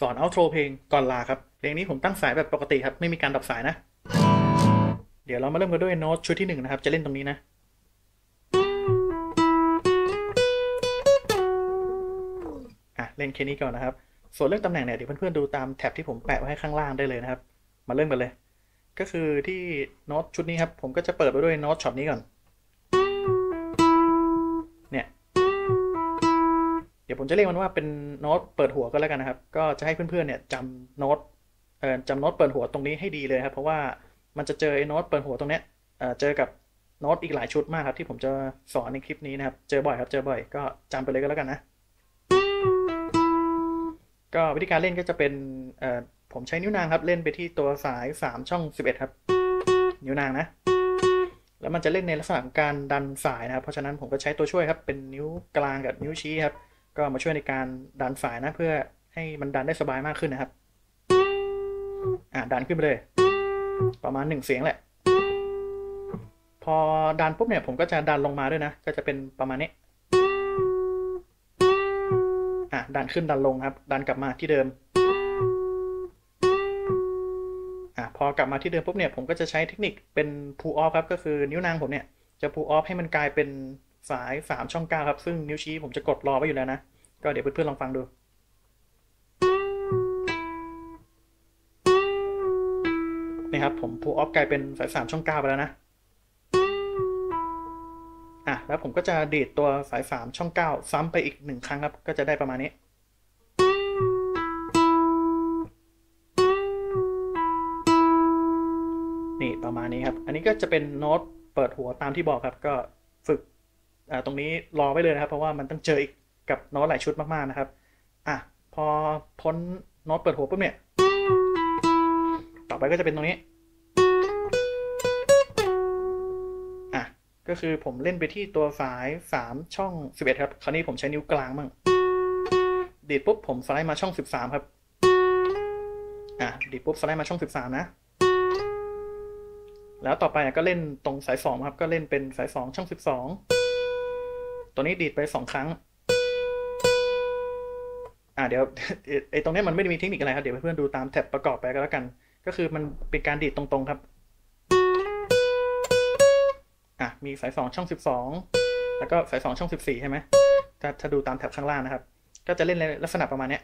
สอนเอาโทรเพลงก่อนลาครับ เพลงนี้ผมตั้งสายแบบปกติครับ ไม่มีการดับสายนะ เดี๋ยวเรามาเริ่มกันด้วยโน้ตชุดที่หนึ่งนะครับ จะเล่นตรงนี้นะ อะ เล่นแค่นี้ก่อนนะครับ ส่วนเรื่องตำแหน่งเนี่ยเดี๋ยวเพื่อนๆดูตามแท็บที่ผมแปะไว้ให้ข้างล่างได้เลยนะครับ มาเริ่มกันเลย ก็คือที่โน้ตชุดนี้ครับ ผมก็จะเปิดไปด้วยโน้ตช็อตนี้ก่อน ดี๋ยวผมจะเรียกมันว่าเป็นโน้ตเปิดหัวก็แล้วกันนะครับ ก็จะให้เพื่อนๆเนี่ยจำโน้ตเอ่อจำโน้ตเปิดหัวตรงนี้ให้ดีเลยครับ เพราะว่ามันจะเจอไอ้โน้ตเปิดหัวตรงเนี้ยเอ่อเจอกับโน้ตอีกหลายชุดมากครับที่ผมจะสอนในคลิปนี้นะครับ เจอบ่อยครับ เจอบ่อย ก็จำไปเลยก็แล้วกันนะ ก็วิธีการเล่นก็จะเป็นเอ่อผมใช้นิ้วนางครับ เล่นไปที่ตัวสาย 3 ช่อง 11 ครับ นิ้วนางนะ แล้วมันจะเล่นในลักษณะการดันสายนะครับ เพราะฉะนั้นผมก็ใช้ตัวช่วยครับ เป็นนิ้วกลางกับนิ้วชี้ครับ ก็มาช่วยในการดันสายนะเพื่อให้มันดันได้สบายมากขึ้นนะครับ อ่าดันขึ้นไปเลย ประมาณหนึ่งเสียงแหละ พอดันปุ๊บเนี่ยผมก็จะดันลงมาด้วยนะ ก็จะเป็นประมาณนี้อะดันขึ้นดันลงครับ ดันกลับมาที่เดิมอะพอกลับมาที่เดิมปุ๊บเนี่ยผมก็จะใช้เทคนิคเป็น pull off ครับก็คือนิ้วนางผมเนี่ยจะ pull off ให้มันกลายเป็น สาย 3 ช่อง 9 ครับ ซึ่งนิ้วชี้ผมจะกดรอไว้อยู่แล้วนะ ก็เดี๋ยวเพื่อนๆลองฟังดูนี่ครับผม pull off กลายเป็นสาย 3 ช่อง 9 ไปแล้วนะอะแล้วผมก็จะดีดตัวสาย 3 ช่อง 9 ซ้ำไปอีกหนึ่งครั้งครับ ก็จะได้ประมาณนี้นี่ประมาณนี้ครับ อันนี้ก็จะเป็นโน้ตเปิดหัวตามที่บอกครับ ก็ฝึก ตรงนี้รอไว้เลยนะครับ เพราะว่ามันต้องเจออีกกับโน้ตหลายชุดมากๆนะครับอะพอพ้นโน้ตเปิดหัวปุ๊บเนี่ย ต่อไปก็จะเป็นตรงนี้อะก็คือผมเล่นไปที่ตัวสาย 3 ช่อง 11 ครับ คราวนี้ผมใช้นิ้วกลางมั่งดีดปุ๊บผมสไลด์มาช่อง 13 ครับอะดีดปุ๊บสไลด์มาช่อง 13 นะแล้วต่อไปก็เล่นตรงสาย 2 ครับ ก็เล่นเป็นสาย 2 ช่อง 12 ตัวนี้ดีดไป2ครั้ง อะเดี๋ยวไอ้ตรงนี้มันไม่ได้มีเทคนิคอะไรครับ เดี๋ยวเพื่อนๆดูตามแท็บประกอบไปก็แล้วกัน ก็คือมันเป็นการดีดตรงๆครับ อะมีสาย2ช่อง12แล้วก็สาย2ช่อง14ใช่ไหมถ้าถ้าดูตามแท็บข้างล่างนะครับ ก็จะเล่นในลักษณะประมาณนี้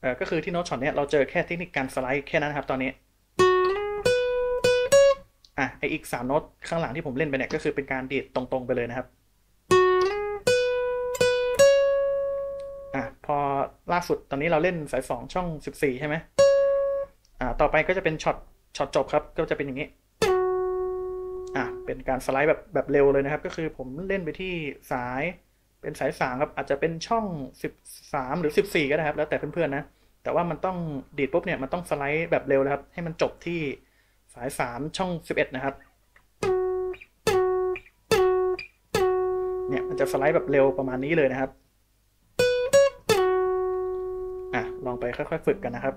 เออก็คือที่โน้ตชุดเนี้ยเราเจอแค่เทคนิคการสไลด์แค่นั้นครับตอนนี้ อะไออีก3โน้ตข้างหลังที่ผมเล่นไปเนี่ยก็คือเป็นการดีดตรงๆไปเลยนะครับอะพอล่าสุดตอนนี้เราเล่นสาย2ช่อง14ใช่ไหมอ่าต่อไปก็จะเป็นช็อตช็อตจบครับก็จะเป็นอย่างนี้อะเป็นการสไลด์แบบแบบเร็วเลยนะครับ ก็คือผมเล่นไปที่สายเป็นสายสามครับอาจจะเป็นช่อง13หรือ14ก็ได้ครับ แล้วแต่เพื่อนๆนะแต่ว่ามันต้องดีดปุ๊บเนี่ยมันต้องสไลด์แบบเร็วนะครับ ให้มันจบที่ สาย 3 ช่อง 11 นะครับ เนี่ยมันจะสไลด์แบบเร็วประมาณนี้เลยนะครับ อะ ลองไปค่อยๆฝึกกันนะครับ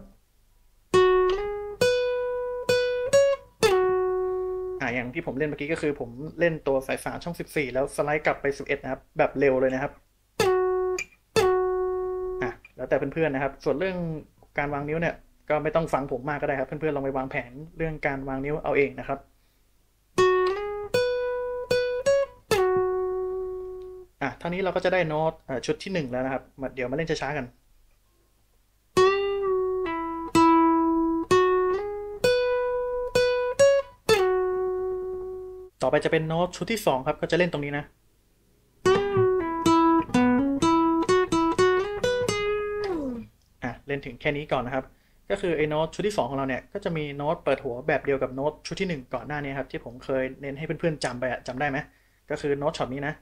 อะอย่างที่ผมเล่นเมื่อกี้ก็คือผมเล่นตัวสาย 3 ช่อง 14 แล้วสไลด์กลับไป 11 นะครับ แบบเร็วเลยนะครับ อะ แล้วแต่เพื่อนๆนะครับ ส่วนเรื่องการวางนิ้วเนี่ย ก็ไม่ต้องฟังผมมากก็ได้ครับ เพื่อนๆลองไปวางแผนเรื่องการวางนิ้วเอาเองนะครับอะเท่านี้เราก็จะได้โน้ตเอ่อชุดที่ 1 แล้วนะครับ เดี๋ยวมาเล่นช้าๆกันต่อไปจะเป็นโน้ตชุดที่ 2 ครับ ก็จะเล่นตรงนี้นะ อะ เล่นถึงแค่นี้ก่อนนะครับ ก็คือไอ้โน้ตชุดที่ 2 ของเราเนี่ย ก็จะมีโน้ตเปิดหัวแบบเดียวกับโน้ตชุดที่ 1 ก่อนหน้านี้ครับ ที่ผมเคยเน้นให้เพื่อนๆจำไปอะจำได้ไหม ก็คือโน้ตชุดนี้นะ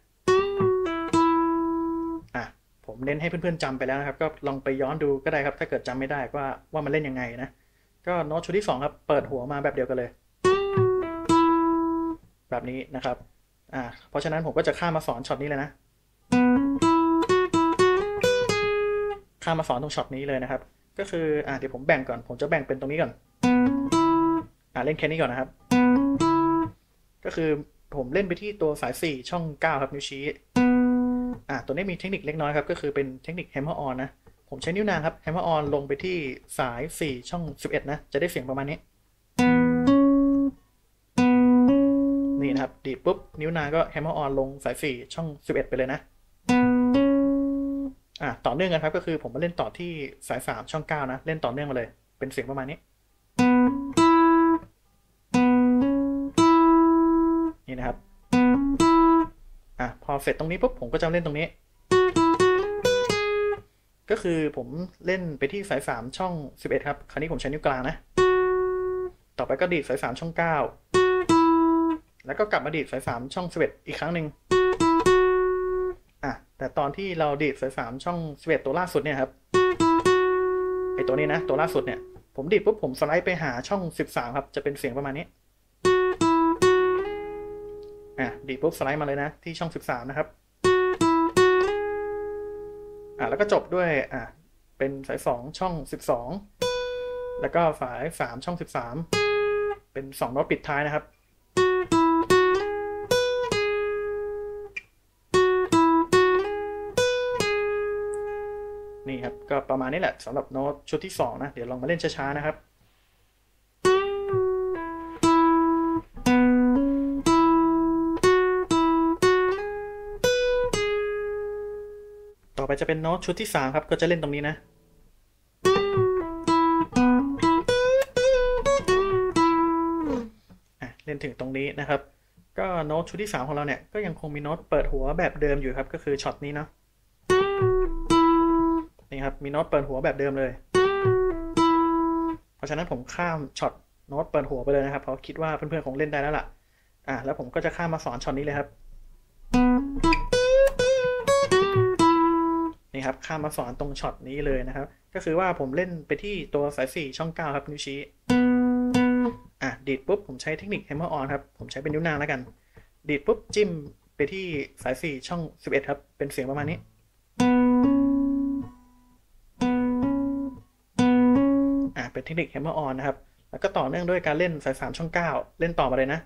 อะ ผมเน้นให้เพื่อนๆจำไปแล้วนะครับ ก็ลองไปย้อนดูก็ได้ครับ ถ้าเกิดจำไม่ได้ว่าว่ามันเล่นยังไงนะ ก็โน้ตชุดที่ 2 ครับ เปิดหัวมาแบบเดียวกันเลย แบบนี้นะครับ อ่า เพราะฉะนั้นผมก็จะข้ามมาสอนช็อตนี้เลยนะ ข้ามมาสอนตรงช็อตนี้เลยนะครับ ก็คืออ่าเดี๋ยวผมแบ่งก่อน ผมจะแบ่งเป็นตรงนี้ก่อน อ่าเล่นแค่นี้ก่อนนะครับ ก็คือผมเล่นไปที่ตัวสาย 4 ช่อง 9 ครับนิ้วชี้ อะตัวนี้มีเทคนิคเล็กน้อยครับ ก็คือเป็นเทคนิค hammer on นะ ผมใช้นิ้วนางครับ hammer on ลงไปที่สาย 4 ช่อง 11 นะ จะได้เสียงประมาณนี้ นี่นะครับ ดีดปุ๊บ นิ้วนางก็ hammer on ลงสาย 4 ช่อง 11 ไปเลยนะ อะต่อเนื่องกันครับก็คือผมมาเล่นต่อที่สาย3ช่อง9นะ เล่นต่อเนื่องมาเลย เป็นเสียงประมาณนี้ นี่นะครับอะพอเสร็จตรงนี้ปุ๊บผมก็จะเล่นตรงนี้ ก็คือผมเล่นไปที่สาย3ช่อง11ครับคราวนี้ผมใช้นิ้วกลางนะ ต่อไปก็ดีดสาย3ช่อง9แล้วก็กลับมาดีดสาย3ช่อง11อีกครั้งหนึ่ง แต่ตอนที่เราดีดสาย3ช่อง11ตัวล่าสุดเนี่ยครับไอตัวนี้นะ ตัวล่าสุดเนี่ย ผมดีดปุ๊บผมสไลด์ไปหาช่อง 13 ครับ จะเป็นเสียงประมาณนี้ อะดีดปุ๊บสไลด์มาเลยนะ ที่ช่อง 13 นะครับ อะแล้วก็จบด้วยอะเป็นสาย 2 ช่อง 12 แล้วก็สาย 3 ช่อง 13 เป็น2โน้ตปิดท้ายนะครับ นี่ครับ ก็ประมาณนี้แหละสำหรับโน้ตชุดที่ 2 นะ เดี๋ยวลองมาเล่นช้าๆนะครับต่อไปจะเป็นโน้ตชุดที่ 3 ครับ ก็จะเล่นตรงนี้นะอะเล่นถึงตรงนี้นะครับ ก็โน้ตชุดที่ 3 ของเราเนี่ย ก็ยังคงมีโน้ตเปิดหัวแบบเดิมอยู่ครับ ก็คือช็อตนี้เนาะ นี่ครับ มีโน้ตเปิดหัวแบบเดิมเลย เพราะฉะนั้นผมข้ามช็อตโน้ตเปิดหัวไปเลยนะครับ เพราะคิดว่าเพื่อนๆคงเล่นได้แล้วล่ะ อะแล้วผมก็จะข้ามมาสอนช็อตนี้เลยครับ นี่ครับข้ามมาสอนตรงช็อตนี้เลยนะครับ ก็คือว่าผมเล่นไปที่ตัวสาย4ช่อง9ครับนิ้วชี้ อะดีดปุ๊บผมใช้เทคนิค hammer on ครับ ผมใช้เป็นนิ้วนางแล้วกัน ดีดปุ๊บจิ้มไปที่สาย4ช่อง11ครับ เป็นเสียงประมาณนี้ เป็นเทคนิค hammer on นนะครับ แล้วก็ต่อเนื่องด้วยการเล่นสาย3ช่อง9เล่นต่อมาเลยนะ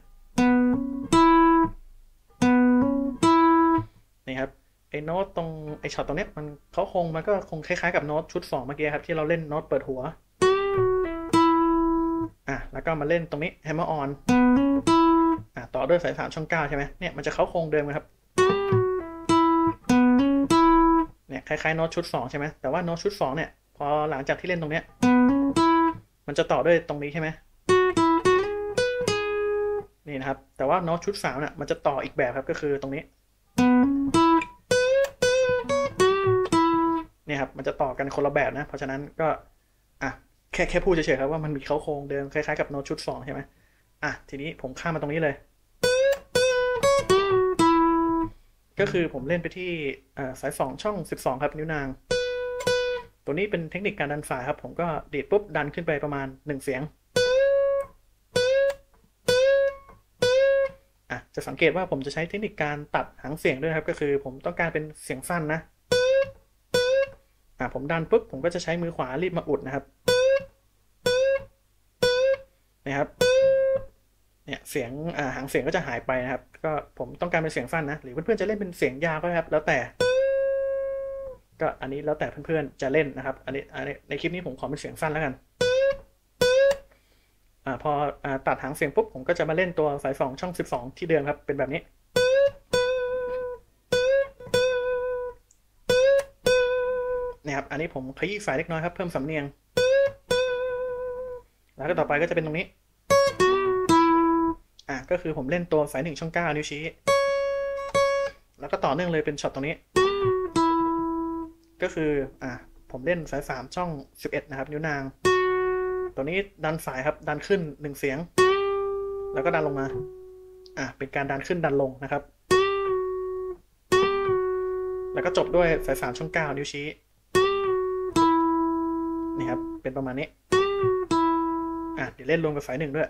นี่ครับไอ้โน้ตตรงไอ้ช็อตตรงเนี้ยมันเขาคงมันก็คงคล้ายๆกับโน้ตชุด2เมื่อกี้ครับ ที่เราเล่นโน้ตเปิดหัว อะแล้วก็มาเล่นตรงนี้ hammer on อะต่อด้วยสาย3ช่อง9ใช่ไหมเนี่ยมันจะเขาคงเดิมครับเนี่ยคล้ายๆโน้ตชุด 2 ใช่ไหมแต่ว่าโน้ตชุด 2 เนี่ย พอหลังจากที่เล่นตรงเนี้ย มันจะต่อด้วยตรงนี้ใช่ไหมนี่นะครับ แต่ว่าโน้ตชุด3เนี่ยมันจะต่ออีกแบบครับก็คือตรงนี้นี่ครับมันจะต่อกันคนละแบบนะ เพราะฉะนั้นก็อะแค่แค่พูดเฉยๆครับว่ามันมีเขาโครงเดิมคล้ายๆกับโน้ตชุด2ใช่ไหมอะทีนี้ผมข้ามมาตรงนี้เลย ก็คือผมเล่นไปที่สาย2ช่อง 12 ครับนิ้วนาง ตัวนี้เป็นเทคนิคการดันสายครับ ผมก็ดีดปุ๊บดันขึ้นไปประมาณ 1 เสียงอะจะสังเกตว่าผมจะใช้เทคนิคการตัดหางเสียงด้วยครับ ก็คือผมต้องการเป็นเสียงสั้นนะอะผมดันปุ๊บผมก็จะใช้มือขวารีบมาอุดนะครับนะครับเนี่ยเสียงอ่าหางเสียงก็จะหายไปนะครับ ก็ผมต้องการเป็นเสียงสั้นนะ หรือเพื่อนๆจะเล่นเป็นเสียงยาวก็ได้ครับ แล้วแต่ ก็อันนี้แล้วแต่เพื่อนๆจะเล่นนะครับ อันนี้อันนี้ในคลิปนี้ผมขอเป็นเสียงสั้นแล้วกันอ่าพออ่าตัดหางเสียงปุ๊บผมก็จะมาเล่นตัวสายสองช่อง 12 ที่เดิมครับ เป็นแบบนี้นี่ครับอันนี้ผมขยี้สายเล็กน้อยครับ เพิ่มสำเนียง แล้วก็ต่อไปก็จะเป็นตรงนี้อะก็คือผมเล่นตัวสายหนึ่งช่องเก้านิ้วชี้ แล้วก็ต่อเนื่องเลยเป็นช็อตตรงนี้ ก็คืออะผมเล่นสายสามช่องสิบเอ็ดนะครับ นิ้วนาง ตัวนี้ดันสายครับ ดันขึ้นหนึ่งเสียง แล้วก็ดันลงมา อะเป็นการดันขึ้นดันลงนะครับ แล้วก็จบด้วยสายสามช่องเก้านิ้วชี้ นี่ครับ เป็นประมาณนี้ อะเดี๋ยวเล่นรวมกับสายหนึ่งด้วย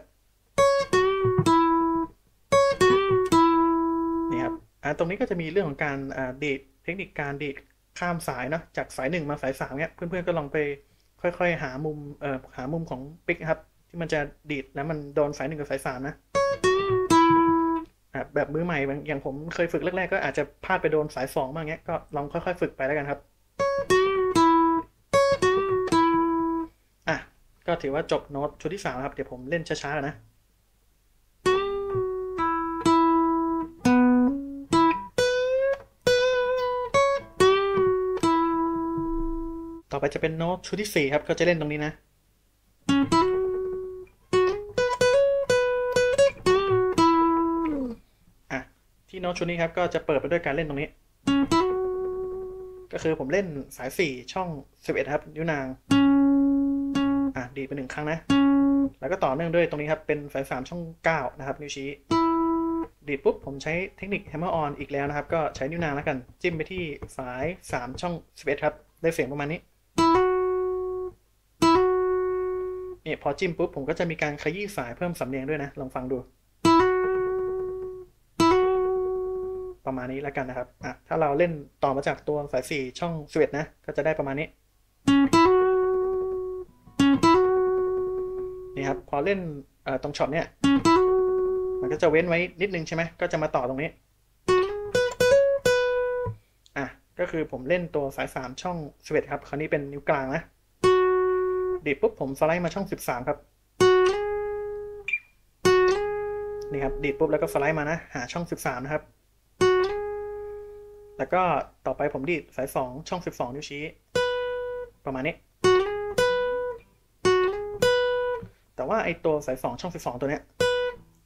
นี่ครับ อะตรงนี้ก็จะมีเรื่องของการอ่าดีดเทคนิคการดีด ข้ามสายเนาะจากสายหนึ่งมาสายสามเนี้ยเพื่อนๆก็ลองไปค่อยๆ หามุมเอ่อหามุมของปิกครับ ที่มันจะดีดแล้วมันโดนสายหนึ่งกับสายสามนะอะแบบมือใหม่อย่างผมเคยฝึกแรกๆ ก็อาจจะพลาดไปโดนสายสองบ้างเงี้ยก็ลองค่อยๆ ฝึกไปแล้วกันครับอะก็ถือว่าจบโน้ตชุดที่สามครับ เดี๋ยวผมเล่นช้าๆนะ ต่อไปจะเป็นโน้ตชุดที่สี่ครับก็จะเล่นตรงนี้นะ อะ ที่โน้ตชุดนี้ครับ ก็จะเปิดไปด้วยการเล่นตรงนี้ ก็คือผมเล่นสายสี่ช่องสิบเอ็ดครับนิ้วนาง อะ ดีไปหนึ่งครั้งนะ แล้วก็ต่อเนื่องด้วยตรงนี้ครับ เป็นสายสามช่องเก้านะครับ นิ้วชี้ดีดปุ๊บ ผมใช้เทคนิค hammer on อีกแล้วนะครับ ก็ใช้นิ้วนางแล้วกัน จิ้มไปที่สายสามช่องสิบเอ็ดครับ ได้เสียงประมาณนี้ เนี่ยพอจิ้มปุ๊บผมก็จะมีการขยี้สายเพิ่มสำเนียงด้วยนะ ลองฟังดู ประมาณนี้แล้วกันนะครับอะถ้าเราเล่นต่อมาจากตัวสายสี่ช่องสเวตนะ ก็จะได้ประมาณนี้ นี่ครับ พอเล่นตรงช็อตเนี่ย มันก็จะเว้นไว้นิดนึงใช่ไหมก็จะมาต่อตรงนี้ ก็คือผมเล่นตัวสายสามช่องสเวตครับ คราวนี้เป็นนิ้วกลางนะ ดีดปุ๊บผมสไลด์มาช่อง 13 ครับ นี่ครับ ดีดปุ๊บแล้วก็สไลด์มานะ หาช่อง 13 นะครับ แล้วก็ต่อไปผมดีดสาย 2 ช่อง 12 นิ้วชี้ ประมาณนี้ แต่ว่าไอตัวสาย 2 ช่อง 12 ตัวเนี้ย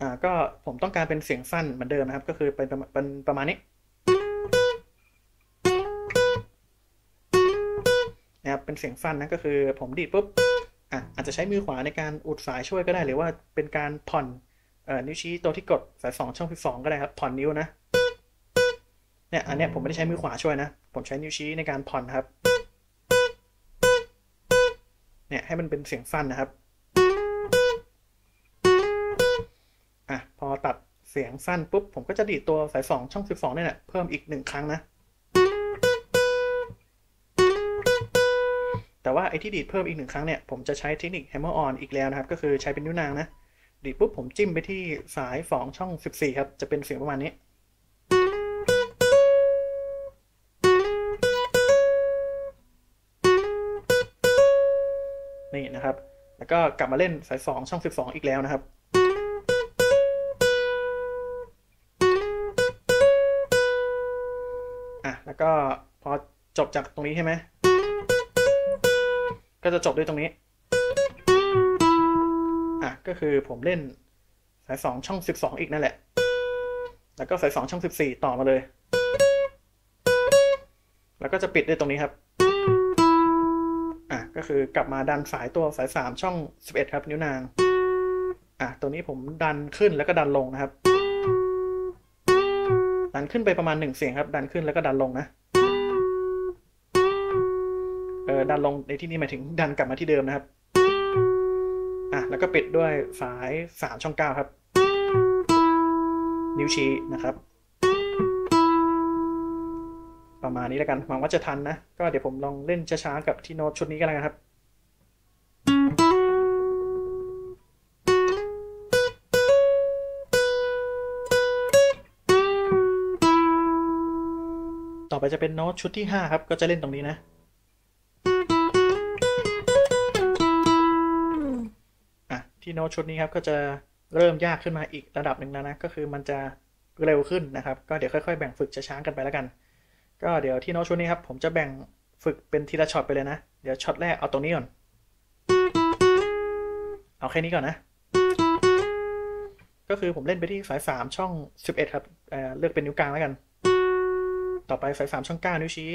อ่า ก็ผมต้องการเป็นเสียงสั้นเหมือนเดิมนะครับ ก็คือเป็นเป็นประมาณนี้ เป็นเสียงสั้นนะก็คือผมดีดปุ๊บอะอาจจะใช้มือขวาในการอุดสายช่วยก็ได้ หรือว่าเป็นการผ่อนเอ่อนิ้วชี้ตัวที่กดสายสองช่องที่สองก็ได้ครับ ผ่อนนิ้วนะเนี่ยอันเนี้ยผมไม่ได้ใช้มือขวาช่วยนะ ผมใช้นิ้วชี้ในการผ่อนครับเนี่ยให้มันเป็นเสียงสั้นนะครับอะพอตัดเสียงสั้นปุ๊บผมก็จะดีดตัวสายสองช่องสิบสองเนี่ยเพิ่มอีกหนึ่งครั้งนะ แต่ว่าไอ้ที่ดีดเพิ่มอีกหนึ่งครั้งเนี่ยผมจะใช้เทคนิค hammer on อีกแล้วนะครับ ก็คือใช้เป็นนิ้วนางนะ ดีดปุ๊บผมจิ้มไปที่สายสองช่อง 14 ครับ จะเป็นเสียงประมาณนี้ นี่นะครับ แล้วก็กลับมาเล่นสาย 2 ช่อง 12 อีกแล้วนะครับอะแล้วก็พอจบจากตรงนี้ใช่ไหม ก็จะจบด้วยตรงนี้ อะ ก็คือผมเล่นสาย2ช่อง12อีกนั่นแหละ แล้วก็สาย2ช่อง14ต่อมาเลย แล้วก็จะปิดด้วยตรงนี้ครับ อะ ก็คือกลับมาดันสายตัวสาย3ช่อง11ครับ นิ้วนาง อะ ตัวนี้ผมดันขึ้นแล้วก็ดันลงนะครับ ดันขึ้นไปประมาณ1เสียงครับ ดันขึ้นแล้วก็ดันลงนะ เออดันลงในที่นี้หมายถึงดันกลับมาที่เดิมนะครับอะแล้วก็ปิดด้วยสายสามช่องเก้าครับ นิ้วชี้นะครับ ประมาณนี้แล้วกันหวังว่าจะทันนะ ก็เดี๋ยวผมลองเล่นช้าๆกับที่โน้ตชุดนี้กันแล้วกันครับต่อไปจะเป็นโน้ตชุดที่ 5 ครับ ก็จะเล่นตรงนี้นะ ที่โน้ตชุดนี้ครับก็จะเริ่มยากขึ้นมาอีกระดับหนึ่งแล้วนะก็คือมันจะเร็วขึ้นนะครับ ก็เดี๋ยวค่อยๆแบ่งฝึกช้าๆกันไปแล้วกัน ก็เดี๋ยวที่โน้ตชุดนี้ครับผมจะแบ่งฝึกเป็นทีละช็อตไปเลยนะ เดี๋ยวช็อตแรกเอาตรงนี้ก่อน เอาแค่นี้ก่อนนะ ก็คือผมเล่นไปที่สาย3ช่อง 11 ครับเเลือกเป็นนิ้วกลางแล้วกัน ต่อไปสาย3ช่อง 9 นิ้วชี้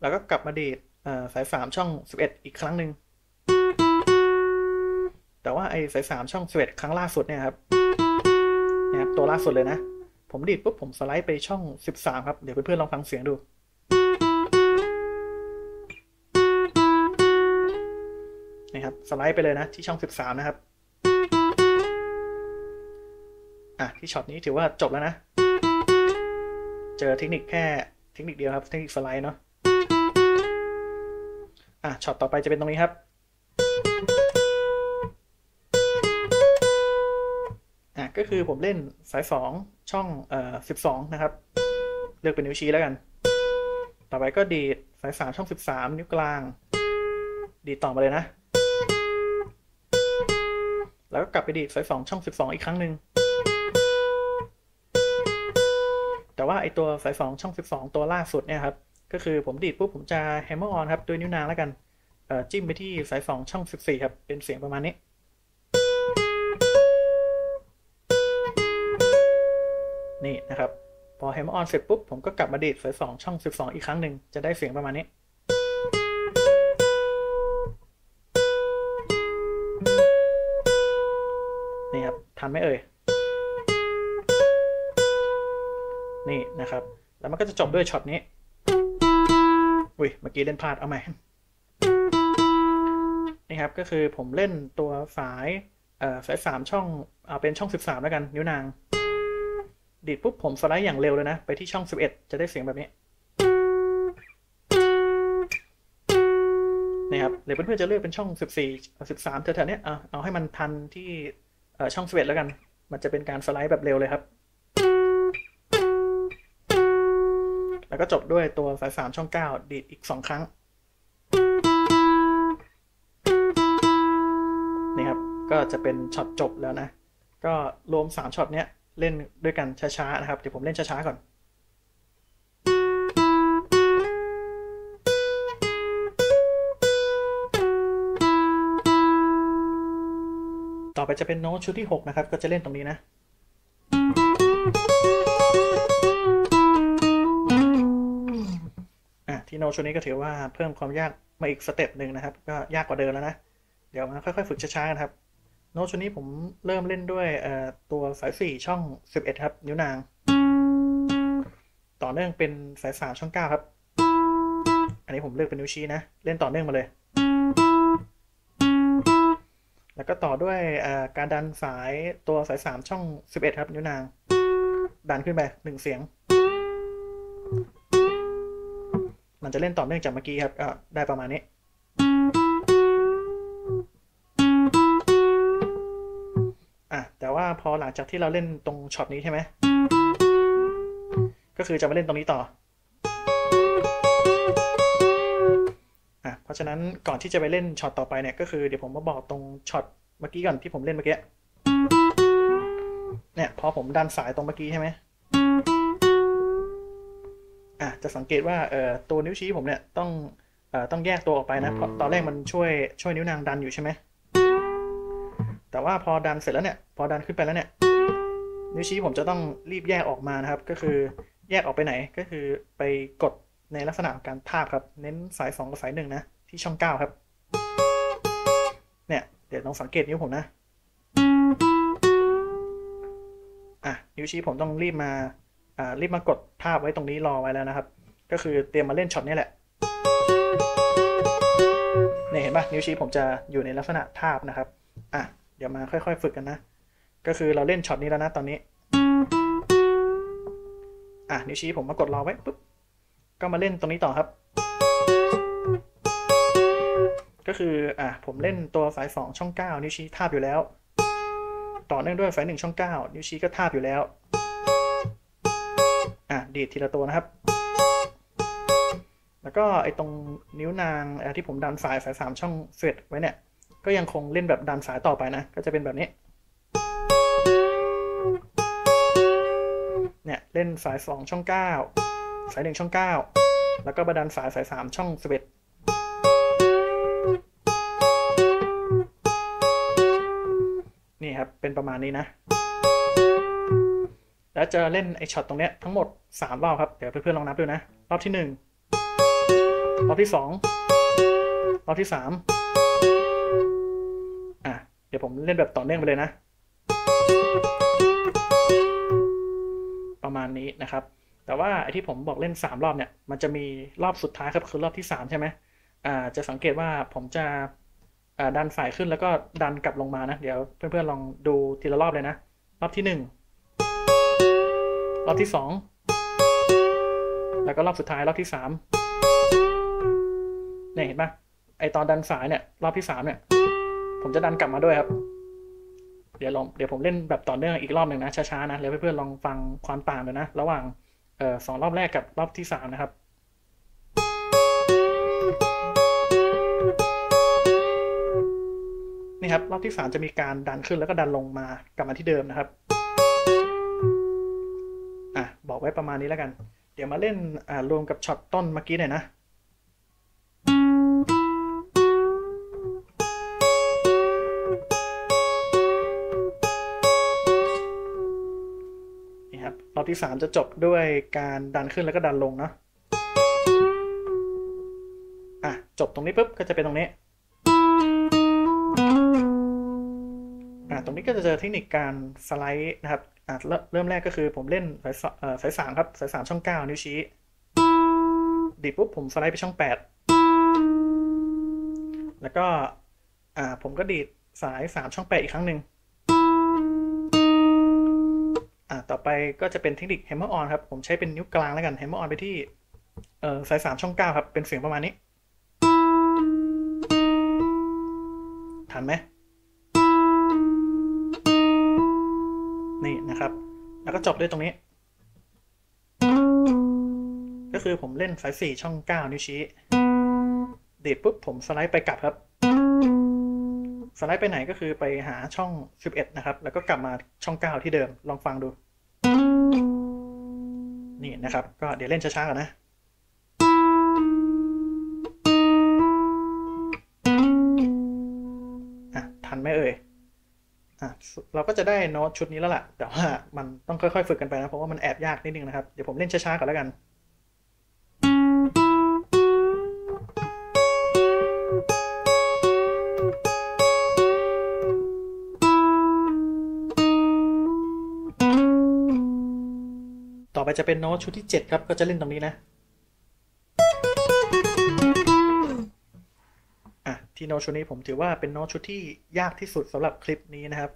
แล้วก็กลับมาดีด สาย3ช่อง 11 อีกครั้งหนึ่ง แต่ว่าไอ้สาย3ช่อง 11 ครั้งล่าสุดเนี่ยครับนี่ยครับตัวล่าสุดเลยนะ ผมดีดปุ๊บผมสไลด์ไปช่อง 13 ครับ เดี๋ยวเพื่อนๆลองฟังเสียงดูนะครับสไลด์ไปเลยนะที่ช่อง 13 นะครับ อะ ที่ช็อตนี้ถือว่าจบแล้วนะ เจอเทคนิคแค่เทคนิคเดียวครับ เทคนิคสไลด์เนาะ อะช็อตต่อไปจะเป็นตรงนี้ครับอะก็คือผมเล่นสายสองช่องเอ่อสิบสองนะครับ เลือกเป็นนิ้วชี้แล้วกัน ต่อไปก็ดีดสายสามช่องสิบสามนิ้วกลาง ดีดต่อมาเลยนะ แล้วก็กลับไปดีดสายสองช่องสิบสองอีกครั้งหนึ่งแต่ว่าไอตัวสายสองช่องสิบสองตัวล่าสุดเนี่ยครับ ก็คือผมดีดปุ๊บผมจะ hammer on ครับด้วยนิ้วนางแล้วกันจิ้มไปที่สายสองช่องสิบสี่ครับ เป็นเสียงประมาณนี้ นี่นะครับ พอ hammer on เสร็จปุ๊บ ผมก็กลับมาดีดสายสองช่องสิบสองอีกครั้งหนึ่งจะได้เสียงประมาณนี้นี่ครับ ทันไหมเอ่ย นี่นะครับ แล้วมันก็จะจบด้วยช็อตนี้ อุ้ยเมื่อกี้เล่นพลาดเอาใหม่นี่ครับก็คือผมเล่นตัวสายเอ่อสายสามช่องเอาเป็นช่องสิบสามแล้วกัน นิ้วนาง ดีดปุ๊บผมสไลด์อย่างเร็วเลยนะ ไปที่ช่องสิบเอ็ดจะได้เสียงแบบนี้นี่ครับเดี๋ยวเพื่อนๆจะเลือกเป็นช่องสิบสี่สิบสามแถวๆเนี้ยเอาเอาให้มันทันที่ช่องสิบเอ็ดแล้วกัน มันจะเป็นการสไลด์แบบเร็วเลยครับ แล้วก็จบด้วยตัวสายสามช่องเก้าดีดอีกสองครั้ง นี่ครับ ก็จะเป็นช็อตจบแล้วนะ ก็รวมสามช็อตเนี้ยเล่นด้วยกันช้าๆนะครับ เดี๋ยวผมเล่นช้าๆก่อนต่อไปจะเป็นโน้ตชุดที่ 6 นะครับ ก็จะเล่นตรงนี้นะ ที่โน้ตชุดนี้ก็ถือว่าเพิ่มความยากมาอีกสเต็ปหนึ่งนะครับ ก็ยากกว่าเดิมแล้วนะ เดี๋ยวมาค่อยๆ ฝึกช้าๆกันครับโน้ตชุดนี้ผมเริ่มเล่นด้วยตัวสาย 4 ช่อง 11 ครับ นิ้วนาง ต่อเนื่องเป็นสาย 3 ช่อง 9 ครับ อันนี้ผมเลือกเป็นนิ้วชี้นะ เล่นต่อเนื่องมาเลย แล้วก็ต่อด้วยการดันสายตัวสาย 3 ช่อง 11 ครับ นิ้วนาง ดันขึ้นไปหนึ่งเสียง มันจะเล่นต่อเนื่องจากเมื่อกี้ครับก็ได้ประมาณนี้ อะแต่ว่าพอหลังจากที่เราเล่นตรงช็อตนี้ใช่ไหม ก็คือจะมาเล่นตรงนี้ต่อ อะเพราะฉะนั้นก่อนที่จะไปเล่นช็อตต่อไปเนี่ยก็คือเดี๋ยวผมมาบอกตรงช็อตเมื่อกี้ก่อนที่ผมเล่นเมื่อกี้ เนี่ยพอผมดันสายตรงเมื่อกี้ใช่ไหม อะจะสังเกตว่าเอ่อตัวนิ้วชี้ผมเนี่ยต้องเอ่อต้องแยกตัวออกไปนะเพราะตอนแรกมันช่วยช่วยนิ้วนางดันอยู่ใช่ไหมแต่ว่าพอดันเสร็จแล้วเนี่ยพอดันขึ้นไปแล้วเนี่ยนิ้วชี้ผมจะต้องรีบแยกออกมานะครับ ก็คือแยกออกไปไหนก็คือไปกดในลักษณะของการทาบครับ เน้นสาย 2 กับสาย 1 นะ ที่ช่อง 9 ครับ เนี่ย เดี๋ยวลองสังเกตนิ้วผมนะ อะ นิ้วชี้ผมต้องรีบมาอ่า รีบมากดทาบไว้ตรงนี้รอไว้แล้วนะครับ ก็คือเตรียมมาเล่นช็อตนี้แหละเนี่ยเห็นปะนิ้วชี้ผมจะอยู่ในลักษณะทาบนะครับอะเดี๋ยวมาค่อยๆ ฝึกกันนะ ก็คือเราเล่นช็อตนี้แล้วนะตอนนี้อะนิ้วชี้ผมมากดรอไว้ปุ๊บก็มาเล่นตรงนี้ต่อครับ ก็คืออะผมเล่นตัวสายสองช่องเก้านิ้วชี้ทาบอยู่แล้ว ต่อเนื่องด้วยสายหนึ่งช่องเก้านิ้วชี้ก็ทาบอยู่แล้ว อะดีดทีละตัวนะครับ แล้วก็ไอ้ตรงนิ้วนางที่ผมดันสายสายสามช่องเฟดไว้เนี่ย ก็ยังคงเล่นแบบดันสายต่อไปนะ ก็จะเป็นแบบนี้ เนี่ยเล่นสายสองช่องเก้าสายหนึ่งช่องเก้าแล้วก็มาดันสายสายสามช่องสิบเอ็ดนี่ครับ เป็นประมาณนี้นะ แล้วจะเล่นไอช็อตตรงเนี้ยทั้งหมดสามรอบครับ เดี๋ยวเพื่อนๆลองนับดูนะ รอบที่หนึ่งรอบที่สองรอบที่สามอะ เดี๋ยวผมเล่นแบบต่อเนื่องไปเลยนะ ประมาณนี้นะครับ แต่ว่าไอที่ผมบอกเล่นสามรอบเนี่ย มันจะมีรอบสุดท้ายครับคือรอบที่สามใช่ไหมอ่า จะสังเกตว่าผมจะดันสายขึ้นแล้วก็ดันกลับลงมานะ เดี๋ยวเพื่อนๆลองดูทีละรอบเลยนะ รอบที่หนึ่ง รอบที่สองแล้วก็รอบสุดท้ายรอบที่สามเนี่ยเห็นปะไอตอนดันสายเนี่ยรอบที่สามเนี่ย ผมจะดันกลับมาด้วยครับ เดี๋ยวลองเดี๋ยวผมเล่นแบบต่อเนื่องอีกรอบหนึ่งนะช้าๆนะแล้วเพื่อนๆลองฟังความต่างเลยนะ ระหว่างเออสองรอบแรกกับรอบที่สามนะครับนี่ครับรอบที่สามจะมีการดันขึ้นแล้วก็ดันลงมากลับมาที่เดิมนะครับ บอกไว้ประมาณนี้แล้วกัน เดี๋ยวมาเล่นรวมกับช็อตต้นเมื่อกี้หน่อยนะนี่ครับรอบที่สามจะจบด้วยการดันขึ้นแล้วก็ดันลงเนาะอะ จบตรงนี้ปุ๊บก็จะเป็นตรงนี้อะตรงนี้ก็จะเจอเทคนิคการสไลด์นะครับ อะเริ่มแรกก็คือผมเล่นสายสายสามครับสายสามช่องเก้านิ้วชี้ดีดปุ๊บผมสไลด์ไปช่องแปดแล้วก็อ่าผมก็ดีดสายสามช่องแปดอีกครั้งหนึ่งอ่าต่อไปก็จะเป็นเทคนิค hammer on ครับ ผมใช้เป็นนิ้วกลางแล้วกัน hammer on ไปที่เอ่อสายสามช่องเก้าครับ เป็นเสียงประมาณนี้ทันไหม นี่นะครับ แล้วก็จบด้วยตรงนี้ ก็คือผมเล่นสายสี่ช่องเก้านิ้วชี้ดีดปุ๊บผมสไลด์ไปกลับครับ สไลด์ไปไหนก็คือไปหาช่อง 11 นะครับ แล้วก็กลับมาช่อง 9 ที่เดิมลองฟังดู นี่นะครับ ก็เดี๋ยวเล่นช้าๆก่อนนะอะทันไหมเอ่ย เราก็จะได้โน้ตชุดนี้แล้วล่ะ แต่ว่ามันต้องค่อยๆ ฝึกกันไปนะ เพราะว่ามันแอบยากนิดนึงนะครับ เดี๋ยวผมเล่นช้าๆก่อนแล้วกันต่อไปจะเป็นโน้ตชุดที่ 7 ครับ ก็จะเล่นตรงนี้นะ ที่โน้ตชุดนี้ผมถือว่าเป็นโน้ตชุดที่ยากที่สุดสำหรับคลิปนี้นะครับ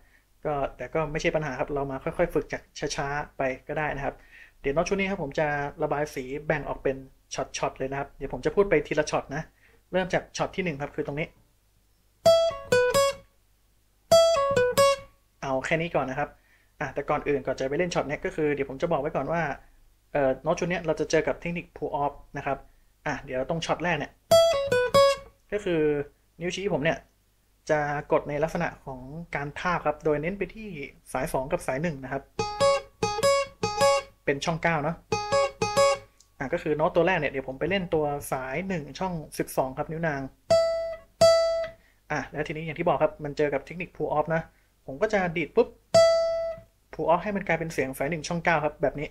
ก็แต่ก็ไม่ใช่ปัญหาครับ เรามาค่อยๆ ฝึกจากช้าๆไปก็ได้นะครับ เดี๋ยวโน้ตชุดนี้ครับผมจะระบายสีแบ่งออกเป็นช็อตๆเลยนะครับ เดี๋ยวผมจะพูดไปทีละช็อตนะ เริ่มจากช็อตที่1ครับคือตรงนี้ เอาแค่นี้ก่อนนะครับอะแต่ก่อนอื่นก่อนจะไปเล่นช็อตนี้ก็คือเดี๋ยวผมจะบอกไว้ก่อนว่าเอ่อโน้ตชุดนี้เราจะเจอกับเทคนิค pull off นะครับอะเดี๋ยวตรงช็อตแรกเนี่ยก็คือ นิ้วชี้ผมเนี่ยจะกดในลักษณะของการทาบครับ โดยเน้นไปที่สาย 2 กับสาย 1 นะครับ เป็นช่อง 9 เนาะอะก็คือโน้ตตัวแรกเนี่ย เดี๋ยวผมไปเล่นตัวสาย 1 ช่อง 12 ครับนิ้วนาง อะ แล้วทีนี้อย่างที่บอกครับ มันเจอกับเทคนิค pull off นะ ผมก็จะดีดปุ๊บ pull off ให้มันกลายเป็นเสียงสาย 1 ช่อง 9 ครับ แบบนี้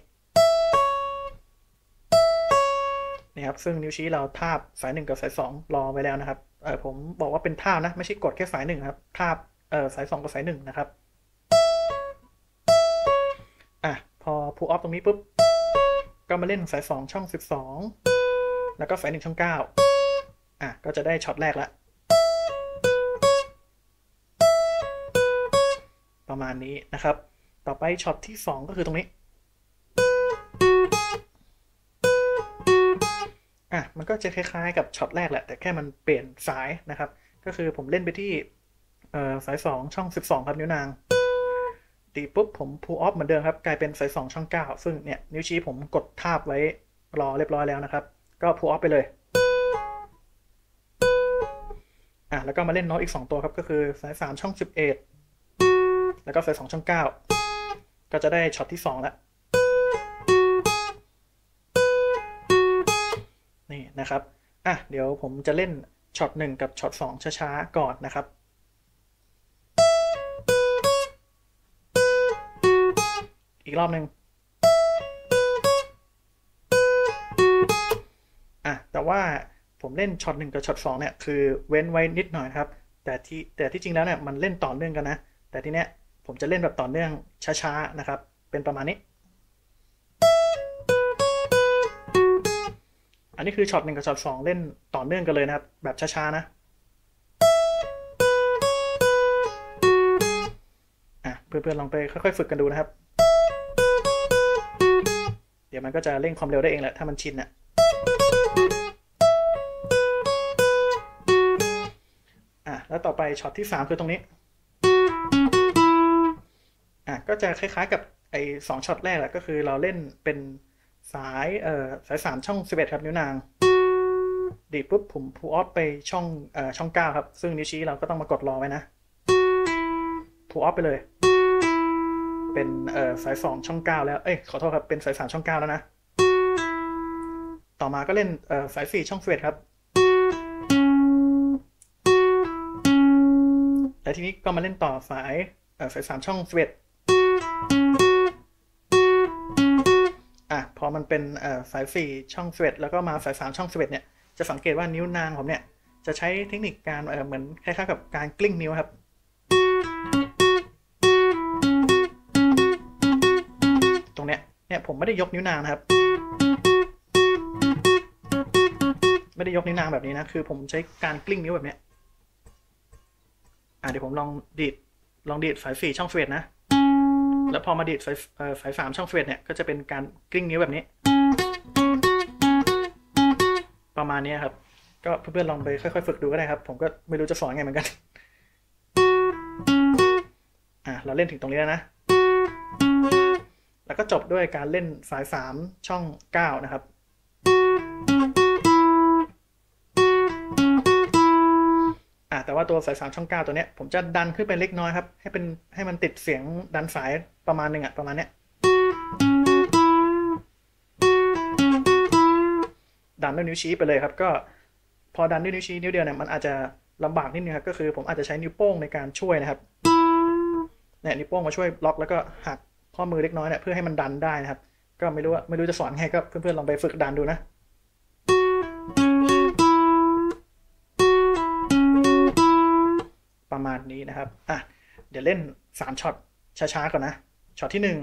นี่ครับซึ่งนิ้วชี้เราทาบสาย 1 กับสาย 2 รอไว้แล้วนะครับ เออผมบอกว่าเป็นท่านะ ไม่ใช่กดแค่สาย1ครับท่าบเออสาย2กับสาย1นะครับ อะ พอ pull off ตรงนี้ปุ๊บ ก็มาเล่นสาย2ช่อง12แล้วก็สาย1ช่อง9อะ ก็จะได้ช็อตแรกละประมาณนี้นะครับ ต่อไปช็อตที่2ก็คือตรงนี้ อะมันก็จะคล้ายๆกับช็อตแรกแหละ แต่แค่มันเปลี่ยนสายนะครับ ก็คือผมเล่นไปที่เอ่อสาย 2 ช่อง 12 ครับนิ้วนางตีปุ๊บผม pull off เหมือนเดิมครับ กลายเป็นสาย 2 ช่อง 9 ซึ่งเนี่ยนิ้วชี้ผมกดทาบไว้รอเรียบร้อยแล้วนะครับ ก็ pull off ไปเลยอะแล้วก็มาเล่นโน้ตอีก 2 ตัวครับ ก็คือสาย 3 ช่อง 11 แล้วก็สาย 2 ช่อง 9 ก็จะได้ช็อตที่ 2 แล้ว นี่นะครับอะเดี๋ยวผมจะเล่นช็อต1กับช็อต2ช้าๆ ก่อนนะครับอีกรอบหนึ่งอะแต่ว่าผมเล่นช็อต1กับช็อต2เนี่ยคือเว้นไว้นิดหน่อยครับ แต่ที่แต่ที่จริงแล้วเนี่ยมันเล่นต่อเนื่องกันนะ แต่ทีเนี้ยผมจะเล่นแบบต่อเนื่องช้าๆนะครับ เป็นประมาณนี้ นนี้คือช็อตหนึ่งกับช็อตสองเล่นต่อเนื่องกันเลยนะครับ แบบช้าๆนะอะเพื่อนๆลองไปค่อยๆฝึกกันดูนะครับ เดี๋ยวมันก็จะเร่งความเร็วได้เองแหละถ้ามันชินอะอะแล้วต่อไปช็อตที่ 3 คือตรงนี้อะก็จะคล้ายๆกับไอ้สองช็อตแรกแหละก็คือเราเล่นเป็น สายเอ่อสายสามช่องสิบเอ็ดครับนิ้วนาง ดีดปุ๊บผม pull off ไปช่องเอ่อช่องเก้าครับ ซึ่งนิ้วชี้เราก็ต้องมากดรอไว้นะพูออฟไปเลย เป็นเอ่อสายสองช่องเก้าแล้ว เอ้ยขอโทษครับเป็นสายสามช่องเก้าแล้วนะ ต่อมาก็เล่นเอ่อสายสี่ช่องสิบเอ็ดครับและทีนี้ก็มาเล่นต่อสายเอ่อสายสามช่องสิบเอ็ด อะพอมันเป็นสายสี่ช่องสเอ็ดแล้วก็มาสายสามช่องสเอ็ดเนี่ยจะสังเกตว่านิ้วนางผมเนี่ยจะใช้เทคนิคการเหมือนคล้ายๆกับการกลิ้งนิ้วครับตรงเนี้ยเนี่ยผมไม่ได้ยกนิ้วนางนะครับ ไม่ได้ยกนิ้วนางแบบนี้นะคือผมใช้การกลิ้งนิ้วแบบเนี้ยอะเดี๋ยวผมลองดีดลองดีดสายสี่ช่องเฟดนะ แล้วพอมาดีดสายสายสามช่องเฟดเนี่ยก็จะเป็นการกลิ้งนิ้วแบบนี้ ประมาณนี้ครับ ก็เพื่อนๆลองไปค่อยๆ ฝึกดูก็ได้ครับ ผมก็ไม่รู้จะสอนไงเหมือนกันอะเราเล่นถึงตรงนี้แล้วนะ แล้วก็จบด้วยการเล่นสายสามช่องเก้านะครับ แต่ว่าตัวสายสามช่องเก้าตัวเนี้ยผมจะดันขึ้นไปเล็กน้อยครับ ให้เป็นให้มันติดเสียงดันสายประมาณหนึ่งอะประมาณเนี้ยดันด้วยนิ้วชี้ไปเลยครับ ก็พอดันด้วยนิ้วชี้นิ้วเดียวเนี่ยมันอาจจะลำบากนิดนึงครับก็คือผมอาจจะใช้นิ้วโป้งในการช่วยนะครับเนี่ยนิ้วโป้งมาช่วยล็อกแล้วก็หักข้อมือเล็กน้อยเนี่ยเพื่อให้มันดันได้นะครับ ก็ไม่รู้ว่าไม่รู้จะสอนไงก็เพื่อนๆลองไปฝึกดันดูนะ ประมาณนี้นะครับ อะ เดี๋ยวเล่นสามช็อตช้าๆก่อนนะ ช็อตที่หนึ่ง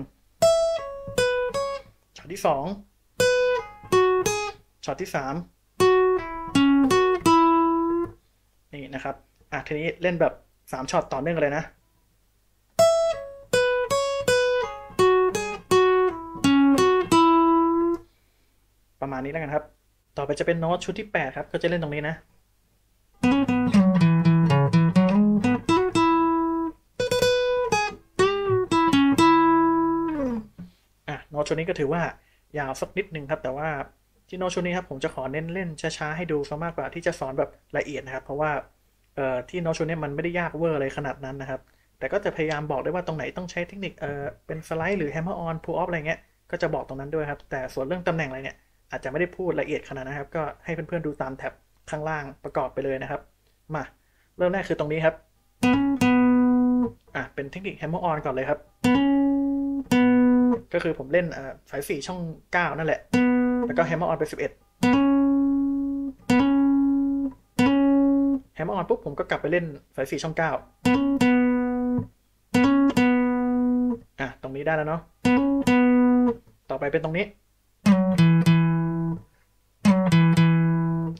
ช็อตที่สองช็อตที่สามนี่นะครับ อะ ทีนี้เล่นแบบสามช็อตต่อเนื่องกันเลยนะประมาณนี้แล้วกันครับ ต่อไปจะเป็นโน้ตชุดที่ 8 ครับ ก็จะเล่นตรงนี้นะ โนชุดนี้ก็ถือว่ายาวสักนิดนึงครับ แต่ว่าที่โนชุดนี้ครับผมจะขอเน้นเล่นช้าๆให้ดูซะมากกว่าที่จะสอนแบบละเอียดนะครับ เพราะว่าเอ่อที่โนชุดนี้มันไม่ได้ยากเวอร์อะไรขนาดนั้นนะครับ แต่ก็จะพยายามบอกได้ว่าตรงไหนต้องใช้เทคนิคเอ่อเป็นสไลด์หรือ hammer on pull off อะไรเงี้ยก็จะบอกตรงนั้นด้วยครับ แต่ส่วนเรื่องตำแหน่งอะไรเนี่ยอาจจะไม่ได้พูดละเอียดขนาดนะครับ ก็ให้เพื่อนๆดูตามแท็บข้างล่างประกอบไปเลยนะครับ มาเริ่มแรกคือตรงนี้ครับ อะ เป็นเทคนิค hammer on ก่อนเลยครับ ก็คือผมเล่นสายสี่ช่อง 9 นั่นแหละ แล้วก็ hammer on ไป 11 hammer on ปุ๊บผมก็กลับไปเล่นสายสี่ช่อง 9 อะ ตรงนี้ได้แล้วเนาะ ต่อไปเป็นตรงนี้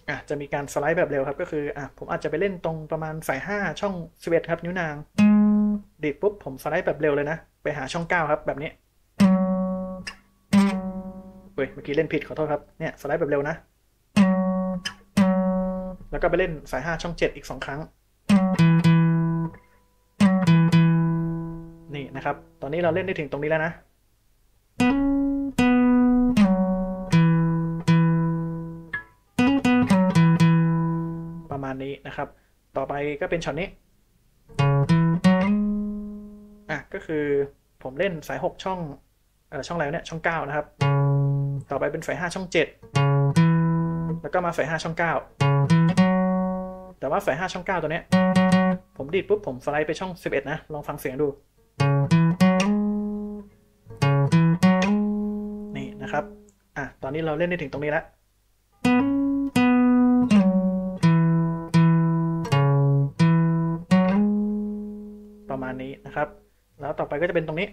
อะ จะมีการสไลด์แบบเร็วครับ ก็คืออะผมอาจจะไปเล่นตรงประมาณสาย 5 ช่อง 11 ครับ นิ้วนาง ดีดปุ๊บผมสไลด์แบบเร็วเลยนะ ไปหาช่อง 9 ครับแบบนี้ เฮ้ย เมื่อกี้เล่นผิดขอโทษครับ เนี่ย สไลด์แบบเร็วนะ แล้วก็ไปเล่นสาย5ช่อง7อีก2ครั้ง นี่นะครับ ตอนนี้เราเล่นได้ถึงตรงนี้แล้วนะประมาณนี้นะครับ ต่อไปก็เป็นช็อตนี้ อะ ก็คือผมเล่นสาย 6 ช่อง เอ่อ ช่องอะไรเนี่ย ช่อง 9 นะครับ ต่อไปเป็นสาย5ช่อง7แล้วก็มาสาย5ช่อง9แต่ว่าสาย5ช่อง9ตัวเนี้ยผมดีดปุ๊บผมสไลด์ไปช่อง11นะ ลองฟังเสียงดู นี่นะครับ อะ ตอนนี้เราเล่นได้ถึงตรงนี้แล้วประมาณนี้นะครับ แล้วต่อไปก็จะเป็นตรงนี้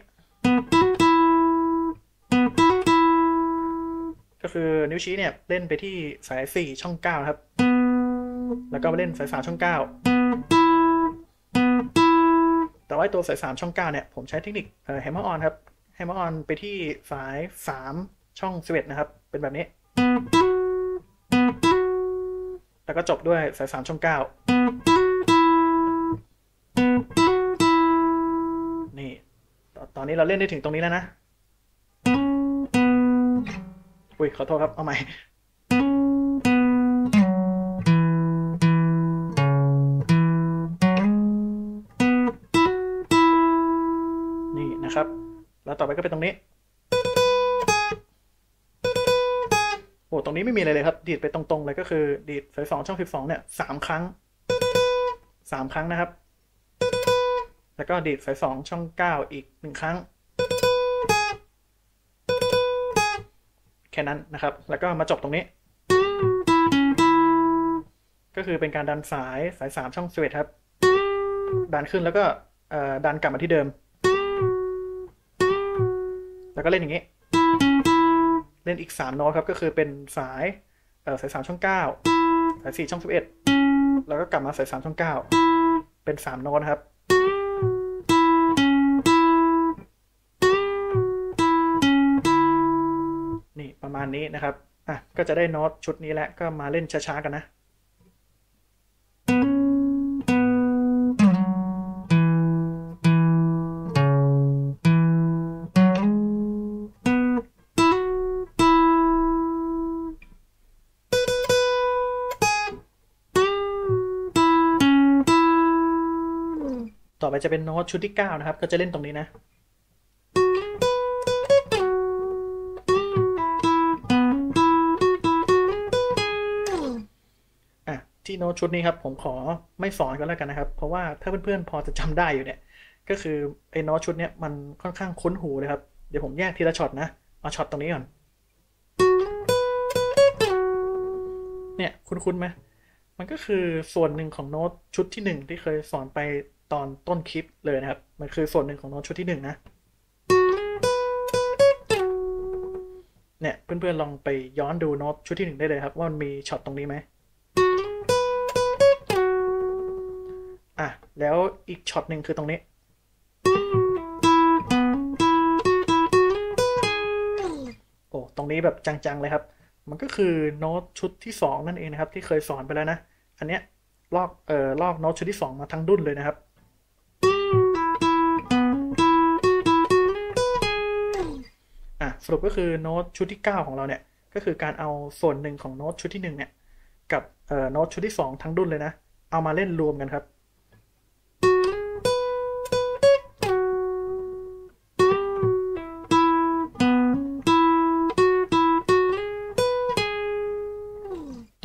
คือนิ้วชี้เนี่ยเล่นไปที่สาย4ช่อง9ครับ แล้วก็มาเล่นสาย3ช่อง 9 แต่ว่าตัวสาย3ช่อง9เนี่ยผมใช้เทคนิคเอ่อ hammer on ครับ hammer on ไปที่สาย 3 ช่อง11นะครับ เป็นแบบนี้ แล้วก็จบด้วยสาย 3 ช่อง 9 นี่ ตอนนี้เราเล่นได้ถึงตรงนี้แล้วนะ อุ้ยขอโทษครับ เอาใหม่นี่นะครับ แล้วต่อไปก็เป็นตรงนี้ โอ้ตรงนี้ไม่มีอะไรเลยครับ ดีดไปตรงๆเลยก็คือ ดีดสายสองช่องสิบสองเนี่ยสามครั้งสามครั้งนะครับ แล้วก็ดีดสายสองช่องเก้าอีกหนึ่งครั้ง ค่นั้นนะครับ แล้วก็มาจบตรงนี้ ก็คือเป็นการดันสายสายสามช่องสวิตครับ ดันขึ้นแล้วก็ดันกลับมาที่เดิม แล้วก็เล่นอย่างนี้ เล่นอีก 3 โน้ตครับ ก็คือเป็นสายสายสามช่อง 9 สาย 4 ช่อง 11 แล้วก็กลับมาสาย 3 ช่อง 9 เป็น 3 โน้ตครับ มาณนี้นะครับอะก็จะได้โน้ตชุดนี้แล้วก็มาเล่นช้าๆกันนะต่อไปจะเป็นโน้ตชุดที่ 9 นะครับ ก็จะเล่นตรงนี้นะ โน้ตชุดนี้ครับ ผมขอไม่สอนก็แล้วกันนะครับ เพราะว่าถ้าเพื่อนๆพอจะจำได้อยู่เนี่ย ก็คือไอ้โน้ตชุดเนี้ยมันค่อนข้างคุ้นหูเลยครับ เดี๋ยวผมแยกทีละช็อตนะ เอาช็อตตรงนี้ก่อน เนี่ยคุ้นๆไหมมันก็คือส่วนหนึ่งของโน้ตชุดที่ 1 ที่เคยสอนไปตอนต้นคลิปเลยนะครับ มันคือส่วนหนึ่งของโน้ตชุดที่หนึ่งนะ เนี่ยเพื่อนๆลองไปย้อนดูโน้ตชุดที่หนึ่งได้เลยครับ ว่ามันมีช็อตตรงนี้ไหม อะ แล้วอีกช็อตหนึ่งคือตรงนี้ โอ้ตรงนี้แบบจังๆเลยครับ มันก็คือโน้ตชุดที่ 2 นั่นเองนะครับ ที่เคยสอนไปแล้วนะ อันเนี้ยลอกเอ่อลอกโน้ตชุดที่ 2 มาทั้งดุนเลยนะครับสรุปก็คือโน้ตชุดที่ 9 ของเราเนี่ย ก็คือการเอาส่วนหนึ่งของโน้ตชุดที่ 1 เนี่ย กับโน้ตชุดที่ 2 ทั้งดุนเลยนะ เอามาเล่นรวมกันครับ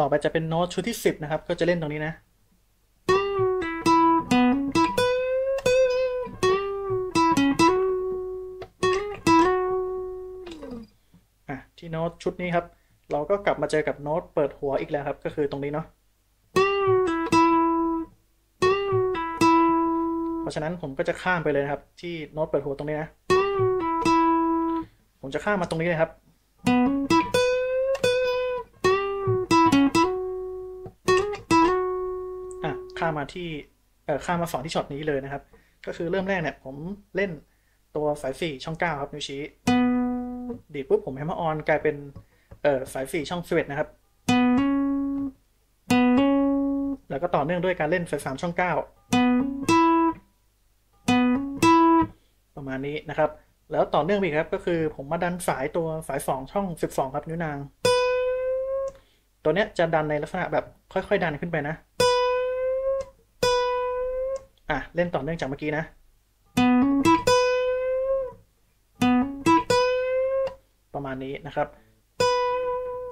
ต่อไปจะเป็นโน้ตชุดที่ 10 นะครับ ก็จะเล่นตรงนี้นะที่โน้ตชุดนี้ครับ เราก็กลับมาเจอกับโน้ตเปิดหัวอีกแล้วครับ ก็คือตรงนี้เนาะ เพราะฉะนั้นผมก็จะข้ามไปเลยนะครับ ที่โน้ตเปิดหัวตรงนี้นะ ผมจะข้ามมาตรงนี้เลยครับ ข้ามมาที่เอ่อข้ามมาสอนที่ช็อตนี้เลยนะครับ ก็คือเริ่มแรกเนี่ยผมเล่นตัวสายสี่ช่องเก้าครับนิ้วชี้ดีดปุ๊บผม hammer on กลายเป็นเอ่อสายสี่ช่องสิบเอ็ดนะครับ แล้วก็ต่อเนื่องด้วยการเล่นสายสามช่องเก้าประมาณนี้นะครับ แล้วต่อเนื่องอีกครับก็คือผมมาดันสายตัวสายสองช่องสิบสองครับนิ้วนาง ตัวเนี้ยจะดันในลักษณะแบบค่อยๆ ดันขึ้นไปนะ อะ เล่นต่อเนื่องจากเมื่อกี้นะประมาณนี้นะครับ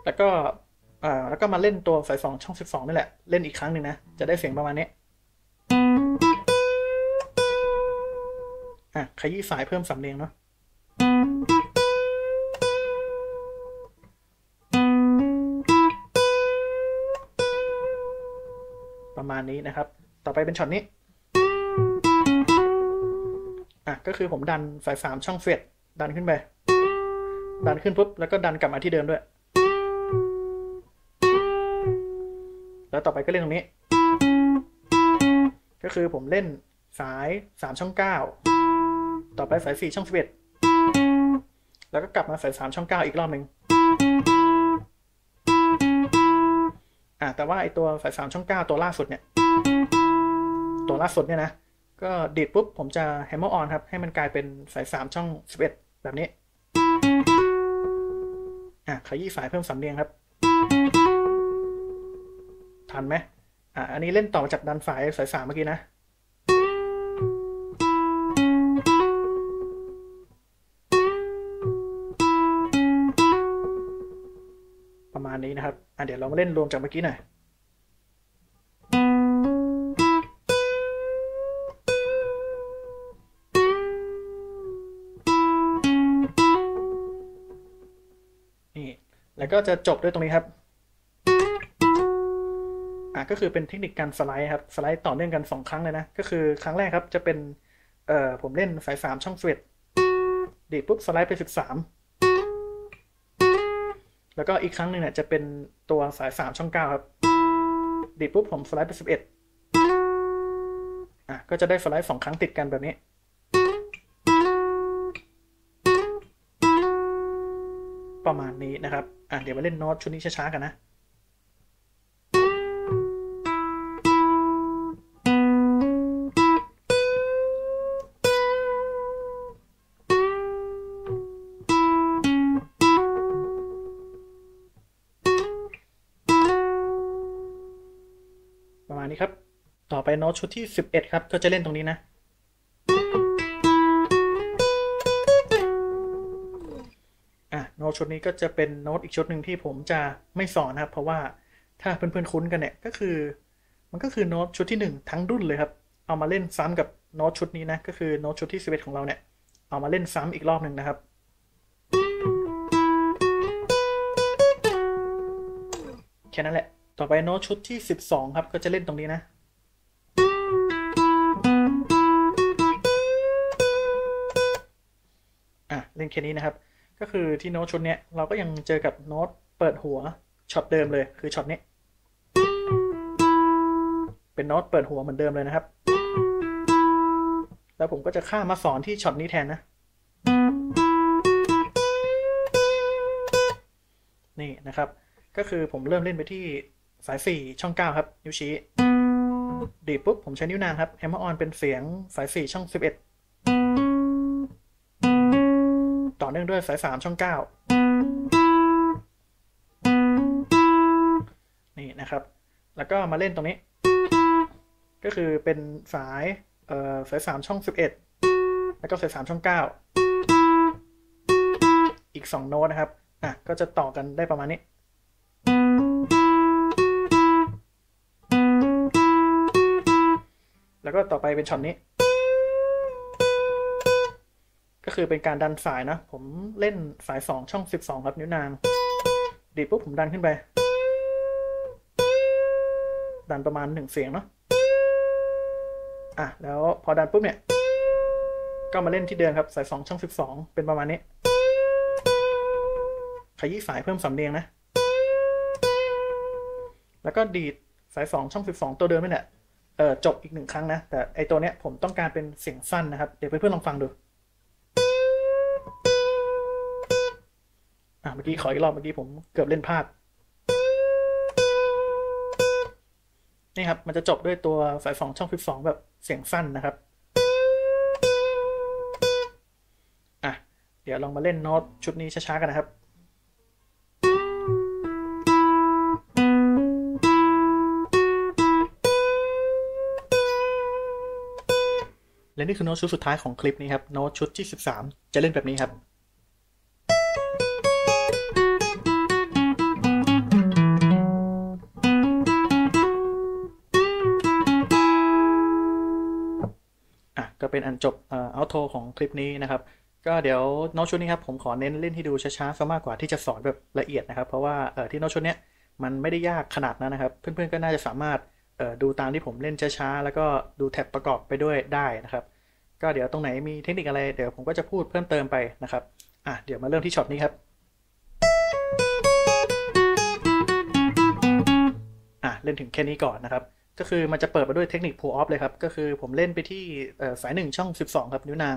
แล้วก็อ่าแล้วก็มาเล่นตัวสายสองช่อง 12นี่แหละ เล่นอีกครั้งหนึ่งนะ จะได้เสียงประมาณนี้ อะ ขยี้สายเพิ่มสำเนียงเนาะ ประมาณนี้นะครับ ต่อไปเป็นช็อตนี้ ก็คือผมดันสายสามช่องเฟดดันขึ้นไป ดันขึ้นปุ๊บ แล้วก็ดันกลับมาที่เดิมด้วย แล้วต่อไปก็เล่นตรงนี้ ก็คือผมเล่นสาย3ช่อง9ต่อไปสาย4ช่อง11แล้วก็กลับมาสาย3ช่อง9อีกรอบหนึ่งอะแต่ว่าไอตัวสาย3ช่อง9ตัวล่าสุดเนี่ย ตัวล่าสุดเนี่ยนะ ก็ดีดปุ๊บผมจะ hammer on ครับ ให้มันกลายเป็นสาย 3 ช่อง 11 แบบนี้ อะขยี้สายเพิ่มสำเนียงครับ ทันไหมอะอันนี้เล่นต่อจากดันสายสายสามเมื่อกี้นะ ประมาณนี้นะครับ อะเดี๋ยวเรามาเล่นรวมจากเมื่อกี้หน่อย ก็จะจบด้วยตรงนี้ครับอะก็คือเป็นเทคนิคการสไลด์ครับสไลด์ต่อเนื่องกันสองครั้งเลยนะก็คือครั้งแรกครับจะเป็นเอ่อผมเล่นสายสามช่องสวิตดีปุ๊บสไลด์ไปสิบสามแล้วก็อีกครั้งหนึ่งเนี่ยจะเป็นตัวสายสามช่องเก้าครับดีปุ๊บผมสไลด์ไปสิบเอ็ดอะก็จะได้สไลด์สองครั้งติดกันแบบนี้ประมาณนี้นะครับ อะเดี๋ยวมาเล่นโน้ตชุดนี้ช้าๆกันนะประมาณนี้ครับ ต่อไปโน้ตชุดที่ 11 ครับ ก็จะเล่นตรงนี้นะ ตชุดนี้ก็จะเป็นโน้ตอีกชุดหนึ่งที่ผมจะไม่สอนนะครับ เพราะว่าถ้าเพื่อนๆคุ้นกันเนี่ยก็คือ มันก็คือโน้ตชุดที่ 1 ทั้งรุ่นเลยครับ เอามาเล่นซ้ำกับโน้ตชุดนี้นะก็คือโน้ตชุดที่ 11 ของเราเนี่ยเอามาเล่นซ้ำอีกรอบหนึ่งนะครับแค่นั้นแหละ ต่อไปโน้ตชุดที่ 12 ครับ ก็จะเล่นตรงนี้นะ อะ เล่นแค่นี้นะครับ ก็คือที่โน้ตชุดเนี้ยเราก็ยังเจอกับโน้ตเปิดหัวช็อตเดิมเลยคือช็อตนี้ เป็นโน้ตเปิดหัวเหมือนเดิมเลยนะครับ แล้วผมก็จะข้ามมาสอนที่ช็อตนี้แทนนะ นี่นะครับ ก็คือผมเริ่มเล่นไปที่สาย 4 ช่อง 9 ครับ นิ้วชี้ ดีดปุ๊บ ผมใช้นิ้วนางครับ hammer on เป็นเสียงสาย 4 ช่อง 11 เนื่องด้วยสาย3ช่อง9นี่นะครับ แล้วก็มาเล่นตรงนี้ ก็คือเป็นสายเอ่อสาย3ช่อง11แล้วก็สาย3ช่อง9อีก2โน้ตนะครับอะก็จะต่อกันได้ประมาณนี้แล้วก็ต่อไปเป็นช็อตนี้ ก็คือเป็นการดันสายนะ ผมเล่นสาย 2 ช่อง 12 ครับนิ้วนาง ดีดปุ๊บผมดันขึ้นไป ดันประมาณ 1 เสียงเนาะอะ แล้วพอดันปุ๊บเนี่ย ก็มาเล่นที่เดิมครับ สาย 2 ช่อง 12 เป็นประมาณนี้ ขยี้สายเพิ่มสำเนียงนะ แล้วก็ดีดสาย 2 ช่อง 12 ตัวเดิมนี่แหละเออจบอีกหนึ่งครั้งนะ แต่ไอตัวเนี้ยผมต้องการเป็นเสียงสั้นนะครับ เดี๋ยวเพื่อนๆลองฟังดู อะเมื่อกี้ขออีกรอบเมื่อกี้ผมเกือบเล่นพลาดนี่ครับ มันจะจบด้วยตัวสาย2ช่อง12แบบเสียงสั้นนะครับ อะ เดี๋ยวลองมาเล่นโน้ตชุดนี้ช้าๆกันนะครับและนี่คือโน้ตชุดสุดท้ายของคลิปนี้ครับ โน้ตชุดที่ 13 จะเล่นแบบนี้ครับ เป็นอันจบเอ่ออัลโทของคลิปนี้นะครับ ก็เดี๋ยวโน้ตชุดนี้ครับผมขอเน้นเล่นให้ดูช้าๆซะมากกว่าที่จะสอนแบบละเอียดนะครับ เพราะว่าที่โน้ตชุดนี้มันไม่ได้ยากขนาดนั้นนะครับ เพื่อนๆก็น่าจะสามารถดูตามที่ผมเล่นช้าๆแล้วก็ดูแท็บประกอบไปด้วยได้นะครับก็เดี๋ยวตรงไหนมีเทคนิคอะไรเดี๋ยวผมก็จะพูดเพิ่มเติมไปนะครับอะเดี๋ยวมาเริ่มที่ช็อตนี้ครับอะเล่นถึงแค่นี้ก่อนนะครับ ก็คือมันจะเปิดมาด้วยเทคนิค pull off เลยครับ ก็คือผมเล่นไปที่สายหนึ่งช่อง 12 ครับนิ้วนาง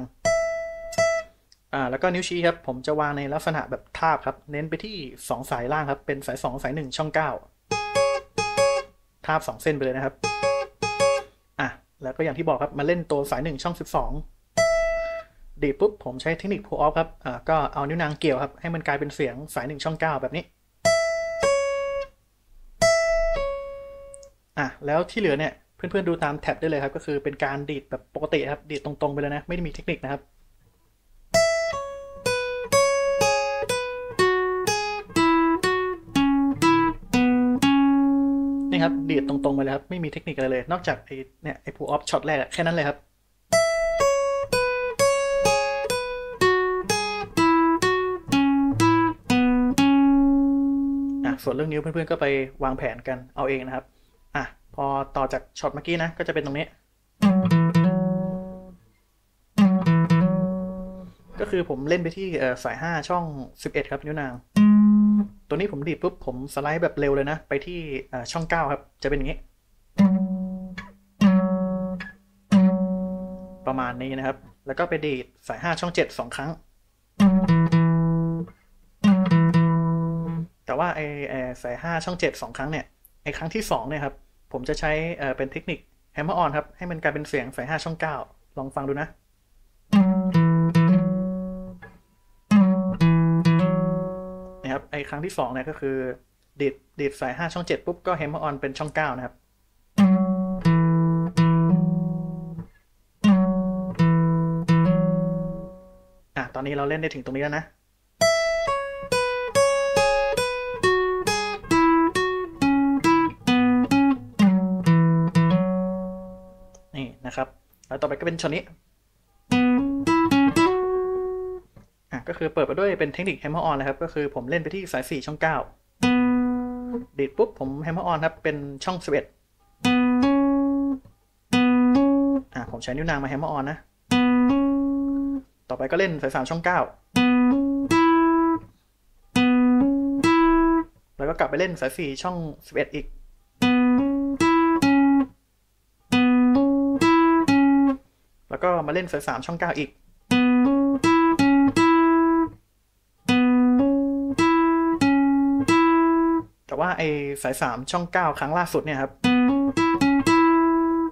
อ่าแล้วก็นิ้วชี้ครับ ผมจะวางในลักษณะแบบทาบครับ เน้นไปที่ 2 สายล่างครับ เป็นสาย 2 สาย 1 ช่อง 9 ทาบ 2 เส้นไปเลยนะครับ อะแล้วก็อย่างที่บอกครับ มาเล่นตัวสายหนึ่งช่อง 12 ดีดปุ๊บผมใช้เทคนิค pull off ครับ อ่าก็เอานิ้วนางเกี่ยวครับ ให้มันกลายเป็นเสียงสายหนึ่งช่อง 9 แบบนี้ อะแล้วที่เหลือเนี่ยเพื่อนๆดูตามแท็บได้เลยครับ ก็คือเป็นการดีดแบบปกติครับ ดีดตรงๆไปเลยนะ ไม่ได้มีเทคนิคนะครับนี่ครับดีดตรงๆไปเลยครับไม่มีเทคนิคอะไรเลย นอกจากไอ้เนี่ยไอ้ pull off ช็อตแรกแค่นั้นเลยครับอะส่วนเรื่องนิ้วเพื่อนๆก็ไปวางแผนกันเอาเองนะครับ พอต่อจากช็อตเมื่อกี้นะ ก็จะเป็นตรงนี้ ก็คือผมเล่นไปที่สาย 5 ช่อง 11 ครับนิ้วนาง ตัวนี้ผมดีดปุ๊บผมสไลด์แบบเร็วเลยนะ ไปที่ช่อง 9 ครับ จะเป็นอย่างนี้ ประมาณนี้นะครับ แล้วก็ไปดีดสาย 5 ช่อง 7 2 ครั้ง แต่ว่าไอ้สาย 5 ช่อง 7 2 ครั้งเนี่ยไอ้ครั้งที่ 2 เนี่ยครับ ผมจะใช้เป็นเทคนิค hammer on ครับ ให้มันกลายเป็นเสียงสาย5ช่อง9ลองฟังดูนะนะครับไอ้ครั้งที่2เนี่ยก็คือดีดดีดสาย5ช่อง7ปุ๊บก็ hammer on เป็นช่อง9นะครับอะตอนนี้เราเล่นได้ถึงตรงนี้แล้วนะ นะครับ แล้วต่อไปก็เป็นช็อตนี้อะก็คือเปิดไปด้วยเป็นเทคนิค hammer on เลยครับ ก็คือผมเล่นไปที่สาย 4 ช่อง 9 ดีดปุ๊บผม hammer on ครับ เป็นช่อง 11อะผมใช้นิ้วนางมา hammer on นะ ต่อไปก็เล่นสาย 3 ช่อง 9 แล้วก็กลับไปเล่นสาย 4 ช่อง 11 อีก มาเล่นสาย3ช่อง9อีก แต่ว่าไอ้สาย3ช่อง9ครั้งล่าสุดเนี่ยครับ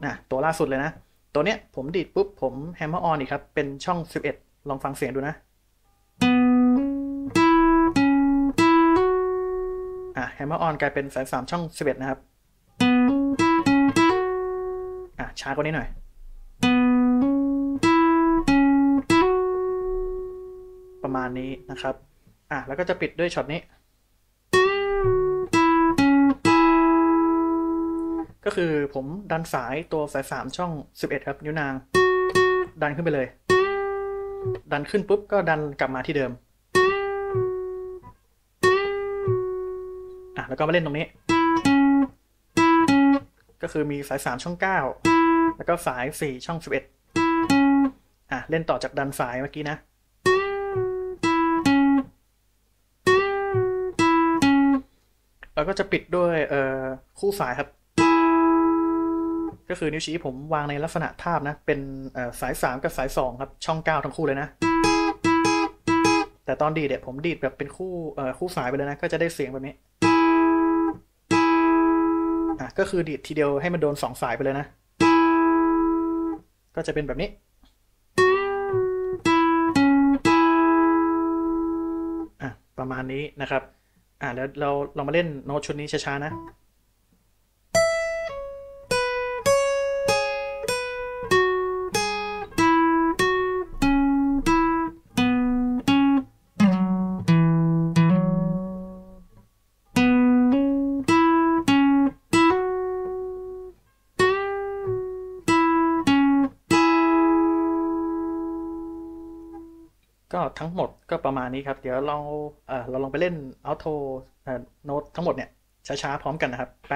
นะตัวล่าสุดเลยนะ ตัวเนี้ยผมดีดปุ๊บผม hammer on อีกครับ เป็นช่อง 11 ลองฟังเสียงดูนะอะ hammer on กลายเป็นสาย3ช่อง 11 นะครับ อะช้ากว่านี้หน่อย มาณนี้นะครับ อะแล้วก็จะปิดด้วยช็อตนี้ ก็คือผมดันสายตัวสาย3ช่อง 11 ครับ นิ้วนาง ดันขึ้นไปเลย ดันขึ้นปุ๊บก็ดันกลับมาที่เดิม อะแล้วก็มาเล่นตรงนี้ ก็คือมีสาย3ช่อง 9 แล้วก็สาย 4 ช่อง 11อะเล่นต่อจากดันสายเมื่อกี้นะ แล้วก็จะปิดด้วยเอ่อคู่สายครับ ก็คือนิ้วชี้ผมวางในลักษณะทาบนะ เป็นสาย 3 กับสาย 2 ครับ ช่อง 9 ทั้งคู่เลยนะ แต่ตอนดีดเนี่ยผมดีดแบบเป็นคู่คู่สายไปเลยนะ ก็จะได้เสียงแบบนี้อะก็คือดีดทีเดียวให้มันโดน 2 สายไปเลยนะ ก็จะเป็นแบบนี้อะประมาณนี้นะครับ อะแล้วเราเรามาเล่นโน้ตชุดนี้ช้าๆนะ ก็ทั้งหมดก็ประมาณนี้ครับ เดี๋ยวเราเออเราลองไปเล่นอัลโทโน้ตทั้งหมดเนี่ยช้าๆพร้อมกันนะครับ ไป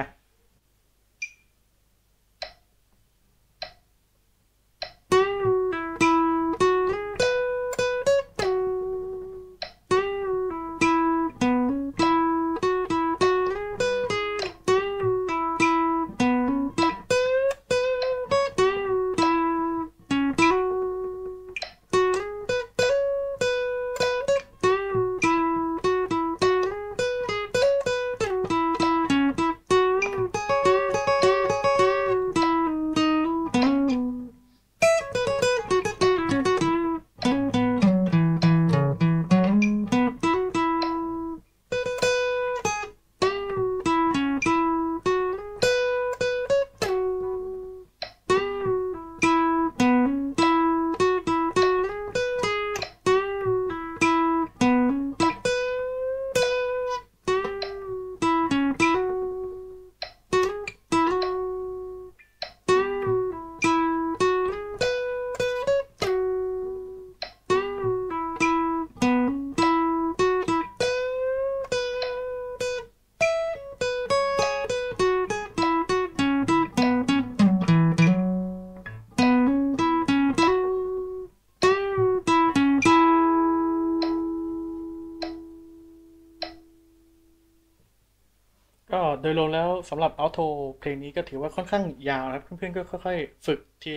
รวมแล้วสำหรับ Auto เพลงนี้ก็ถือว่าค่อนข้างยาวนะครับ เพื่อนๆก็ค่อยๆ ฝึกที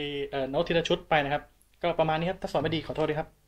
โน้ตทีละชุดไปนะครับ ก็ประมาณนี้ครับ ถ้าสอนไม่ดีขอโทษด้วยครับ